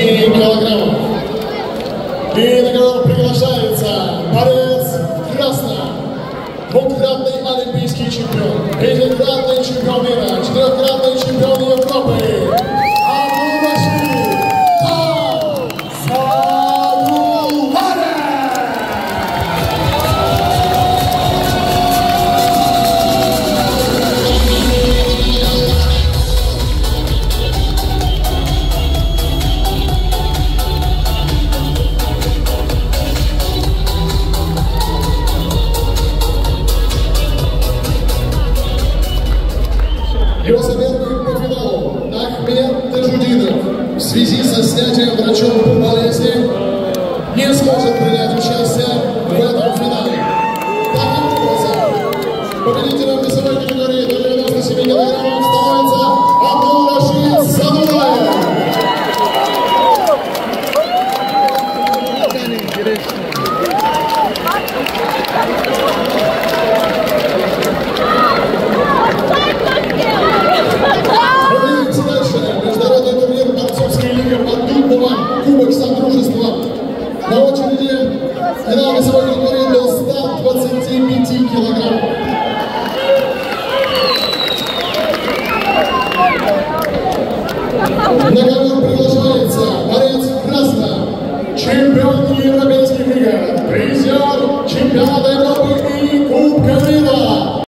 килограммов. И на который приглашается борец красный, двукратный олимпийский чемпион, пятикратный чемпион мира, четырехкратный Его соперник по финалу Ахмед Тажудинов в связи со снятием врачом по не сможет принять участие в этом финале. Победителем финал весовой категории до 125 килограмм. На ковер приглашается борец красного, чемпион европейских игр, призер чемпионата